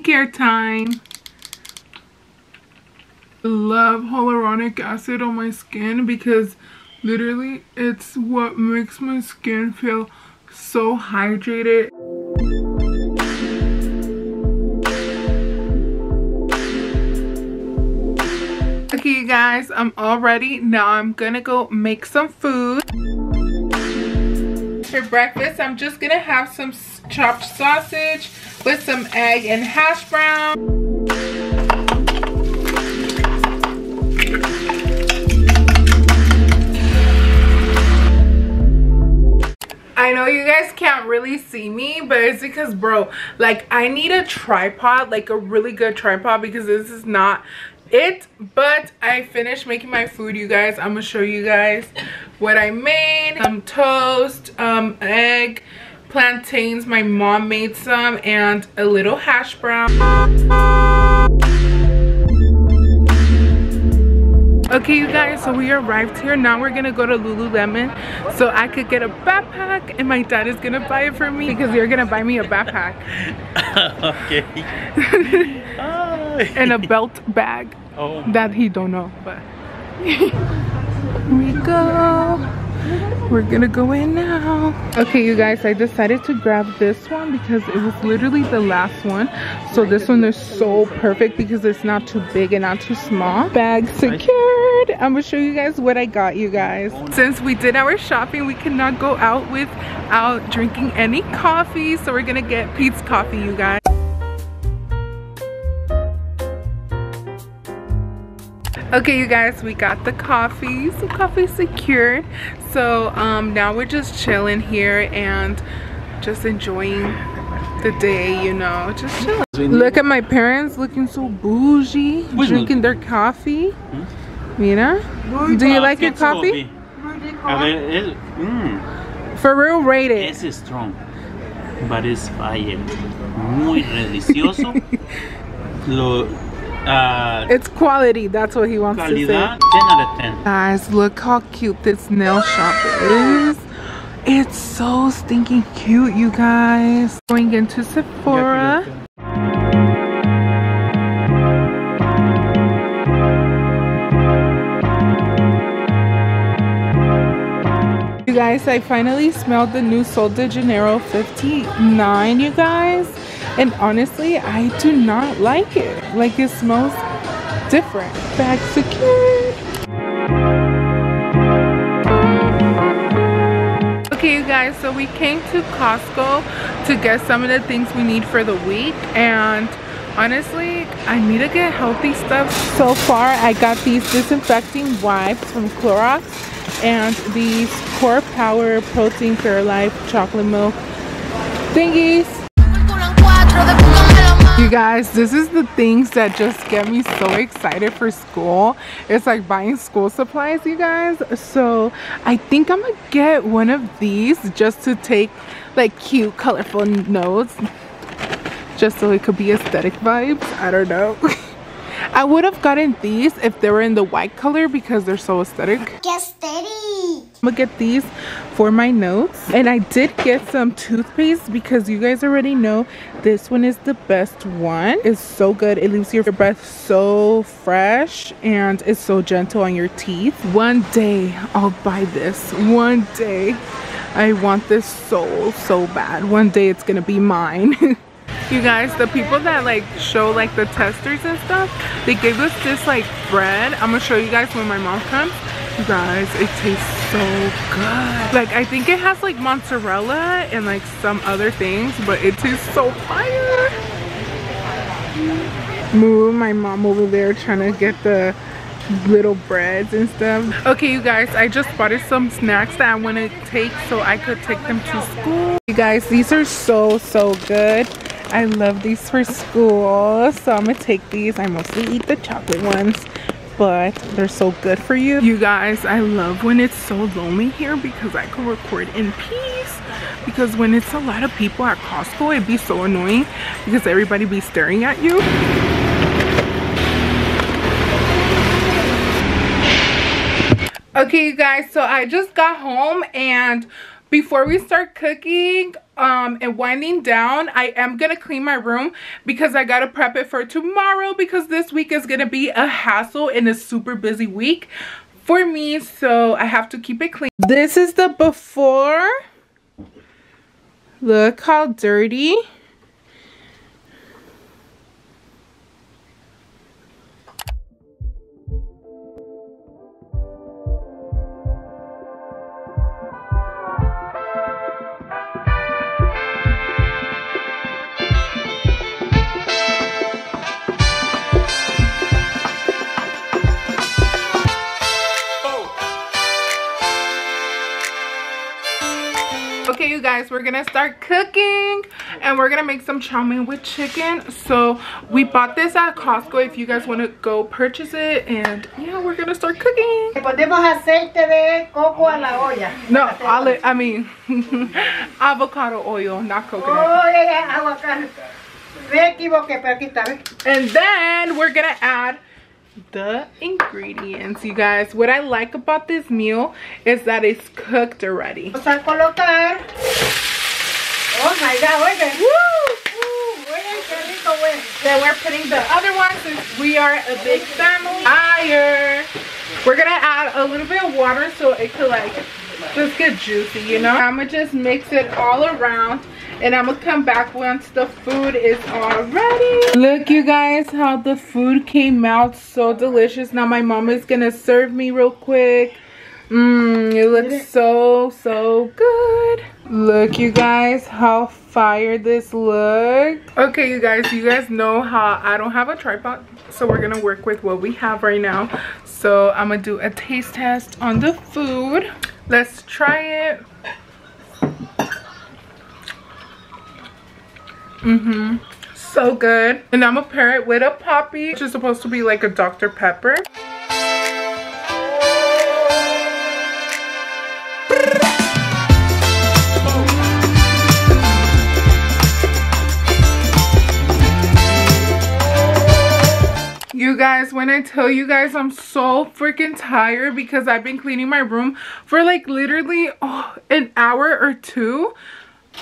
skincare time. Love hyaluronic acid on my skin because literally it's what makes my skin feel so hydrated. Okay you guys, I'm all ready. Now I'm gonna go make some food. For breakfast, I'm just gonna have some chopped sausage with some egg and hash brown. I know you guys can't really see me, but it's because, bro, like, I need a tripod, like a really good tripod, because this is not it. But I finished making my food, you guys. I'm going to show you guys what I made. Some toast, um, egg, plantains. My mom made some, and a little hash brown. okay you guys so we arrived here now we're gonna go to lululemon so i could get a backpack and my dad is gonna buy it for me because you're gonna buy me a backpack okay and a belt bag oh. that he don't know but here we go we're gonna go in now. Okay you guys i decided to grab this one because it was literally the last one. So this one is so perfect because it's not too big and not too small. Bag secured. I'm gonna show you guys what i got you guys. Since we did our shopping we cannot go out without drinking any coffee. So we're gonna get Peet's coffee you guys okay you guys we got the coffee so coffee secured so um now we're just chilling here and just enjoying the day you know just chilling look at my parents looking so bougie drinking their coffee Mira, do you like your coffee? Mm. For real, rate it. It's strong, but it's fire. Muy delicioso. Lo, uh, it's quality. That's what he wants to say. 10 out of 10. Guys, look how cute this nail shop is. It's so stinking cute, you guys. Going into Sephora. You guys, I finally smelled the new Sol de Janeiro 59, you guys. And honestly, I do not like it. Like it smells different. Bag secured. Okay, you guys, so we came to Costco to get some of the things we need for the week. And honestly, I need to get healthy stuff. So far, I got these disinfecting wipes from Clorox and these Core Power Protein Fairlife Chocolate Milk thingies. You guys, this is the things that just get me so excited for school. It's like buying school supplies, you guys. So I think I'm gonna get one of these just to take like cute, colorful notes. Just so it could be aesthetic vibes. I don't know. I would have gotten these if they were in the white color because they're so aesthetic. Get steady. I'm gonna get these for my notes. And I did get some toothpaste because you guys already know this one is the best one. It's so good. It leaves your breath so fresh and it's so gentle on your teeth. One day I'll buy this. One day. I want this so, so bad. One day it's gonna be mine. you guys the people that like show like the testers and stuff they gave us this like bread. I'm gonna show you guys when my mom comes. You guys it tastes so good. Like i think it has like mozzarella and like some other things but it tastes so fire. Move my mom over there trying to get the little breads and stuff. Okay you guys i just bought some snacks that i want to take so i could take them to school. You guys these are so so good I love these for school. So I'm gonna take these. I mostly eat the chocolate ones, but they're so good for you. You guys, I love when it's so lonely here because I can record in peace. Because when it's a lot of people at Costco, it'd be so annoying because everybody be staring at you. Okay, you guys, so I just got home and before we start cooking um, and winding down, I am going to clean my room because I got to prep it for tomorrow because this week is going to be a hassle and a super busy week for me. So I have to keep it clean. This is the before. Look how dirty. You guys we're gonna start cooking and we're gonna make some chow mein with chicken. So we bought this at costco if you guys want to go purchase it and yeah we're gonna start cooking. Aceite de coco a la olla. No olive i mean avocado oil not coconut. Oh yeah, avocado. And then we're gonna add the ingredients you guys. What i like about this meal is that it's cooked already. Vamos a colocar. Oh my god oigan Woo! then we're putting the other one since we are a big family. Higher we're gonna add a little bit of water so it could like just get juicy you know? I'm gonna just mix it all around and I'm gonna come back once the food is all ready. Look you guys how the food came out so delicious. Now my mom is gonna serve me real quick. Mmm, it looks so, so good. Look you guys how fire this looks. Okay you guys, you guys know how I don't have a tripod. So we're gonna work with what we have right now. So I'm gonna do a taste test on the food. Let's try it. Mm-hmm. So good. And I'm gonna pair it with a Poppi, which is supposed to be like a Dr. Pepper. You guys, when I tell you guys I'm so freaking tired because I've been cleaning my room for like literally oh, an hour or two.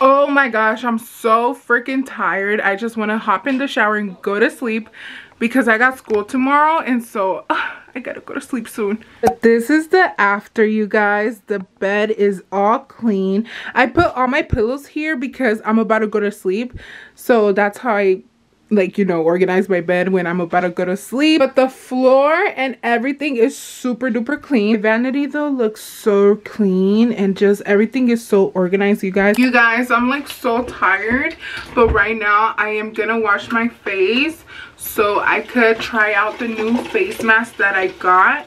Oh my gosh, I'm so freaking tired. I just want to hop in the shower and go to sleep because I got school tomorrow and so uh, I gotta go to sleep soon. But this is the after, you guys. The bed is all clean. I put all my pillows here because I'm about to go to sleep. So that's how I like you know organize my bed when i'm about to go to sleep. But the floor and everything is super duper clean. Vanity though looks so clean and just everything is so organized you guys. You guys i'm like so tired but right now i am gonna wash my face so i could try out the new face mask that i got.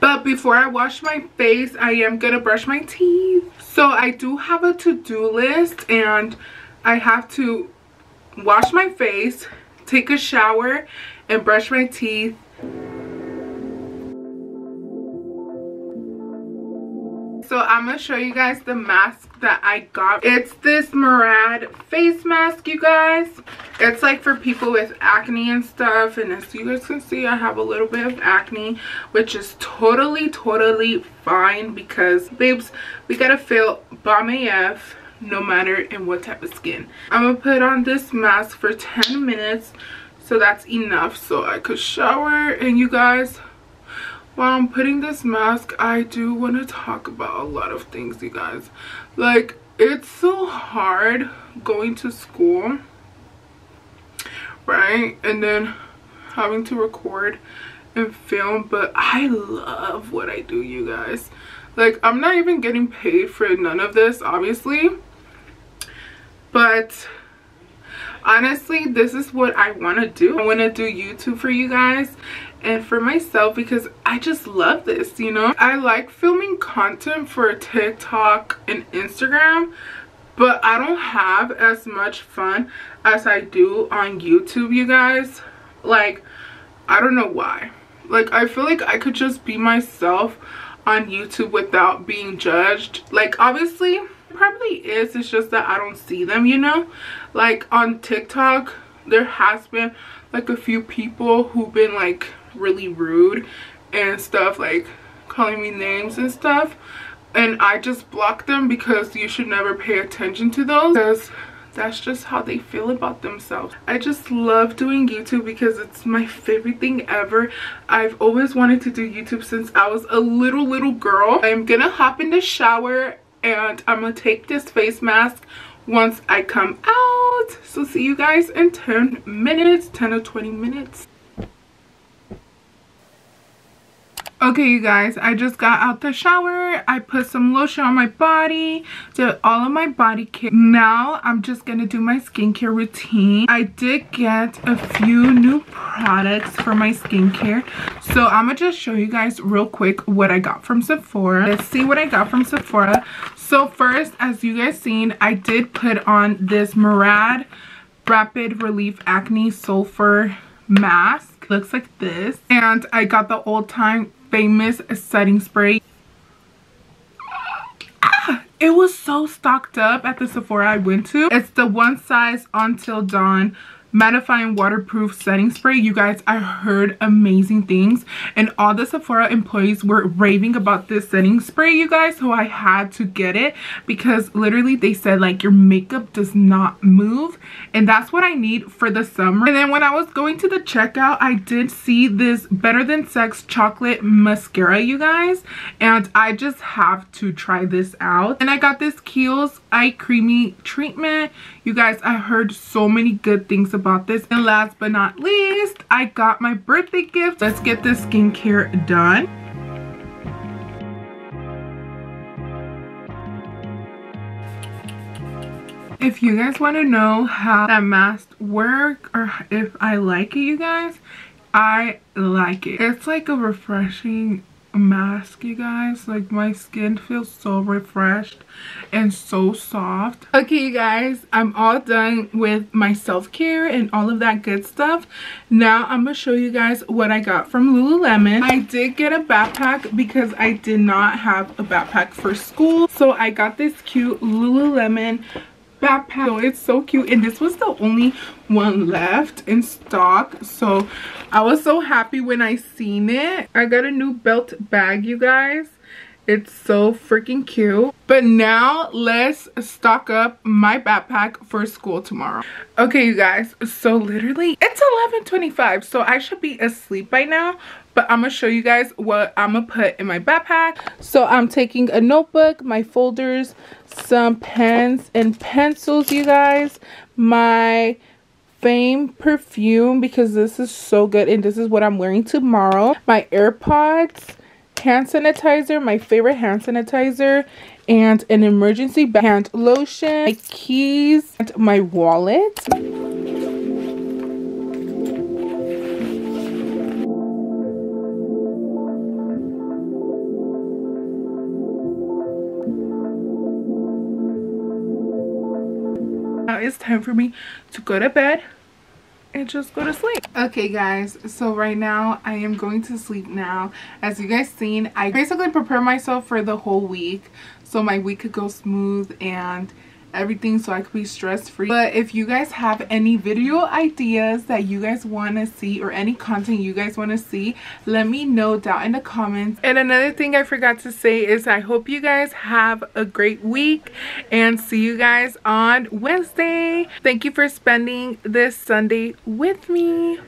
But before I wash my face, I am gonna brush my teeth. So I do have a to-do list and I have to wash my face, take a shower, and brush my teeth. So I'm going to show you guys the mask that I got. It's this Murad face mask, you guys. It's like for people with acne and stuff. And as you guys can see, I have a little bit of acne, which is totally, totally fine because, babes, we got to feel bomb AF no matter in what type of skin. I'm gonna put on this mask for 10 minutes so that's enough so I could shower. And you guys while I'm putting this mask I do want to talk about a lot of things you guys. Like it's so hard going to school right? And then having to record and film but I love what I do you guys. Like I'm not even getting paid for none of this obviously but honestly this is what i want to do. I want to do youtube for you guys and for myself because i just love this you know? I like filming content for tiktok and instagram but i don't have as much fun as i do on youtube you guys. Like i don't know why. Like i feel like i could just be myself on youtube without being judged. Like obviously probably is it's just that i don't see them you know? Like on tiktok there has been like a few people who've been like really rude and stuff like calling me names and stuff. And I just block them because you should never pay attention to those. Because that's just how they feel about themselves. I just love doing youtube because it's my favorite thing ever. I've always wanted to do youtube since i was a little little girl. I'm gonna hop in the shower and i'm gonna take this face mask once i come out so see you guys in 10 minutes 10 or 20 minutes Okay, you guys, I just got out the shower. I put some lotion on my body, did all of my body care. Now, I'm just going to do my skincare routine. I did get a few new products for my skincare. So, I'm going to just show you guys real quick what I got from Sephora. Let's see what I got from Sephora. So, first, as you guys seen, I did put on this Murad Rapid Relief Acne Sulfur Mask looks like this and I got the old time famous setting spray. Ah, it was so stocked up at the Sephora I went to. It's the one size until dawn mattifying waterproof setting spray. You guys i heard amazing things. And all the sephora employees were raving about this setting spray you guys. So i had to get it because literally they said like your makeup does not move. And that's what i need for the summer. And then when i was going to the checkout i did see this better than sex chocolate mascara you guys. And i just have to try this out. And i got this kiehl's eye creamy treatment you guys i heard so many good things about this. And last but not least i got my birthday gift. Let's get this skincare done. If you guys want to know how that mask work or if i like it you guys i like it. It's like a refreshing mask you guys. Like my skin feels so refreshed and so soft. Okay you guys i'm all done with my self-care and all of that good stuff. Now i'm gonna show you guys what i got from lululemon. I did get a backpack because i did not have a backpack for school. So i got this cute lululemon backpack so it's so cute. And this was the only one left in stock. So i was so happy when i seen it. I got a new belt bag you guys. It's so freaking cute. But now let's stock up my backpack for school tomorrow. Okay you guys. So literally it's 11:25, so i should be asleep by now but i'm gonna show you guys what i'm gonna put in my backpack. So i'm taking a notebook my folders some pens and pencils you guys. My fame perfume because this is so good and this is what i'm wearing tomorrow. My airpods hand sanitizer my favorite hand sanitizer and an emergency hand lotion my keys and my wallet time for me to go to bed and just go to sleep. Okay guys so right now i am going to sleep now. As you guys seen i basically prepare myself for the whole week so my week could go smooth and everything so I could be stress free. But if you guys have any video ideas that you guys want to see or any content you guys want to see, let me know down in the comments. And another thing I forgot to say is I hope you guys have a great week and see you guys on Wednesday. Thank you for spending this Sunday with me.